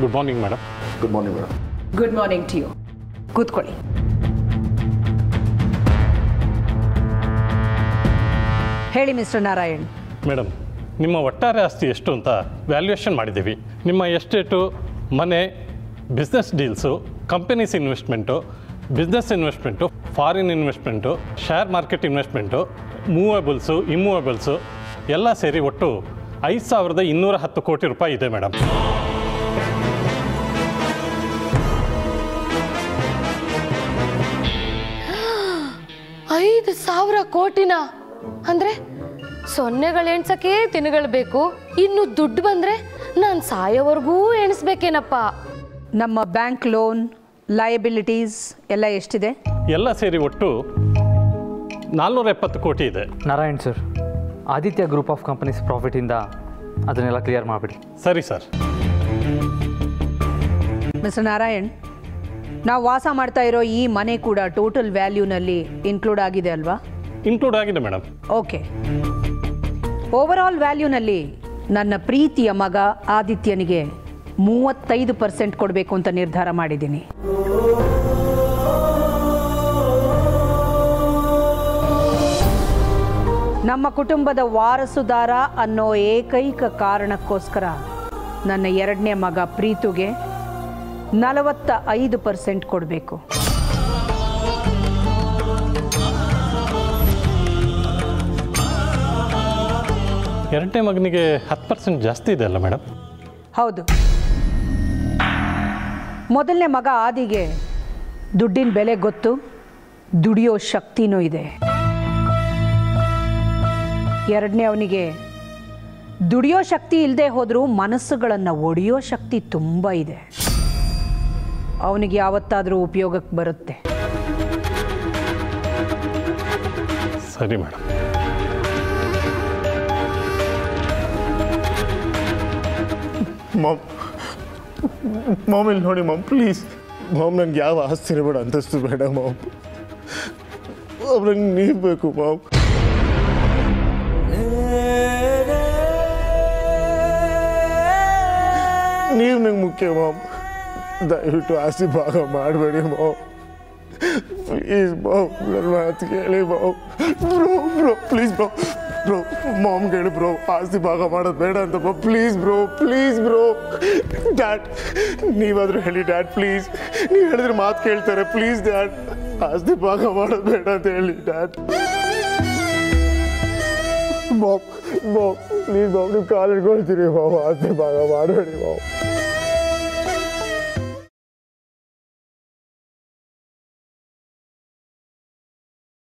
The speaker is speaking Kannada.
Good morning madam good morning madam good morning to you ಕೂತ್ಕೊಳ್ಳಿ ಹೇಳಿ ಮಿಸ್ಟರ್ ನಾರಾಯಣ್. ಮೇಡಮ್ ನಿಮ್ಮ ಒಟ್ಟಾರೆ ಆಸ್ತಿ ಎಷ್ಟು ಅಂತ ವ್ಯಾಲ್ಯೂಯೇಷನ್ ಮಾಡಿದ್ದೀವಿ. ನಿಮ್ಮ ಎಸ್ಟೇಟು ಮನೆ business deals companies investment business investment foreign investment share market investment movables immovables ಎಲ್ಲ ಸೇರಿ ಒಟ್ಟು ಐದು ಸಾವಿರದ ಇನ್ನೂರ ಹತ್ತು ಕೋಟಿ ರೂಪಾಯಿ ಇದೆ ಮೇಡಮ್ ಐದು ಸಾವಿರ ಕೋಟಿನ. ಅಂದ್ರೆ ಸೊನ್ನೆಗಳು ಎಣ್ಸಕ್ಕೆ ದಿನಗಳು ಬೇಕು. ಇನ್ನು ದುಡ್ಡು ಬಂದ್ರೆ ನಾನು ಸಾಯೋವರೆಗೂ ಎಣಿಸ್ಬೇಕೇನಪ್ಪ. ನಮ್ಮ ಬ್ಯಾಂಕ್ ಲೋನ್ ಲಯಬಿಲಿಟೀಸ್ ಎಲ್ಲ ಎಷ್ಟಿದೆ? ಎಲ್ಲ ಸೇರಿ ಒಟ್ಟು ನಾಲ್ನೂರ ಎಪ್ಪತ್ತು ಕೋಟಿ ಇದೆ. Narayan sir Aditya group of companies ಪ್ರಾಫಿಟಿಂದ ಅದನ್ನೆಲ್ಲ ಕ್ಲಿಯರ್ ಮಾಡಿಬಿಡಿ. ಸರಿ ಸರ್. ಮಿಸ್ಟರ್ ನಾರಾಯಣ್ ನಾವು ವಾಸ ಮಾಡ್ತಾ ಇರೋ ಈ ಮನೆ ಕೂಡ ಟೋಟಲ್ ವ್ಯಾಲ್ಯೂನಲ್ಲಿ ಇನ್ಕ್ಲೂಡ್ ಆಗಿದೆ ಅಲ್ವಾ? ಇನ್ಕ್ಲೂಡ್ ಆಗಿದೆ ಮೇಡಮ್ ಓಕೆ. ಓವರಾಲ್ ವ್ಯಾಲ್ಯೂನಲ್ಲಿ ನನ್ನ ಪ್ರೀತಿಯ ಮಗ ಆದಿತ್ಯನಿಗೆ ಮೂವತ್ತೈದು ಪರ್ಸೆಂಟ್ ಕೊಡಬೇಕು ಅಂತ ನಿರ್ಧಾರ ಮಾಡಿದ್ದೀನಿ. ನಮ್ಮ ಕುಟುಂಬದ ವಾರಸುದಾರ ಅನ್ನೋ ಏಕೈಕ ಕಾರಣಕ್ಕೋಸ್ಕರ ನನ್ನ ಎರಡನೇ ಮಗ ಪ್ರೀತುಗೆ ನಲವತ್ತ ಐದು ಪರ್ಸೆಂಟ್ ಕೊಡಬೇಕು. ಎರಡನೇ ಮಗನಿಗೆ ಹತ್ತು ಪರ್ಸೆಂಟ್ ಜಾಸ್ತಿ ಇದೆ ಅಲ್ಲ ಮೇಡಮ್? ಹೌದು. ಮೊದಲನೇ ಮಗ ಆದಿಗೆ ದುಡ್ಡಿನ ಬೆಲೆ ಗೊತ್ತು ದುಡಿಯೋ ಶಕ್ತಿನೂ ಇದೆ. ಎರಡನೇ ಅವನಿಗೆ ದುಡಿಯೋ ಶಕ್ತಿ ಇಲ್ಲದೆ ಹೋದರೂ ಮನಸ್ಸುಗಳನ್ನು ಒಡೆಯೋ ಶಕ್ತಿ ತುಂಬ ಇದೆ. ಅವನಿಗೆ ಯಾವತ್ತಾದರೂ ಉಪಯೋಗಕ್ಕೆ ಬರುತ್ತೆ. ಸರಿ ಮೇಡಮ್. ಮಾಮ್ ಮಾಮ್ ಇಲ್ಲಿ ನೋಡಿ ಮಾಮ್ ಪ್ಲೀಸ್. ಮಾಮ್ ನಂಗೆ ಯಾವ ಆಸ್ತಿ ಬೇಡ ಅಂತಸ್ತು ಬೇಡ ಮಾಮ್. ಅವ್ರಂಗೆ ನೀವು ಬೇಕು ಮಾಮ್. ನೀವು ನಂಗೆ ಮುಖ್ಯ ಮಾಮ್ ದಯವಿಟ್ಟು ಆಸ್ತಿ ಭಾಗ ಮಾಡಬೇಡಿ ಮಾಮ್ ಪ್ಲೀಸ್ ಬಾವ್ ನನ್ನ ಮಾತು ಕೇಳಿ ಬಾವ್ bro bro please bro bro mom ಹೇಳಿ ಬ್ರೋ ಆಸ್ತಿ ಭಾಗ ಮಾಡೋದು ಬೇಡ ಅಂತ bro please bro please bro dad ನೀವಾದರೂ ಹೇಳಿ ಡ್ಯಾಡ್ ಪ್ಲೀಸ್ ನೀವು ಹೇಳಿದ್ರೆ ಮಾತು ಕೇಳ್ತಾರೆ ಪ್ಲೀಸ್ ಡ್ಯಾಡ್ ಆಸ್ತಿ ಭಾಗ ಮಾಡೋದು ಬೇಡ ಅಂತ ಹೇಳಿ dad Bob Bob please Bob ನೀವು ಕಾಲು ಹಿಡ್ಕೊಳ್ತೀರಿ ಬಾಬು ಆಸ್ತಿ ಭಾಗ ಮಾಡಬೇಡಿ ಬಾಬು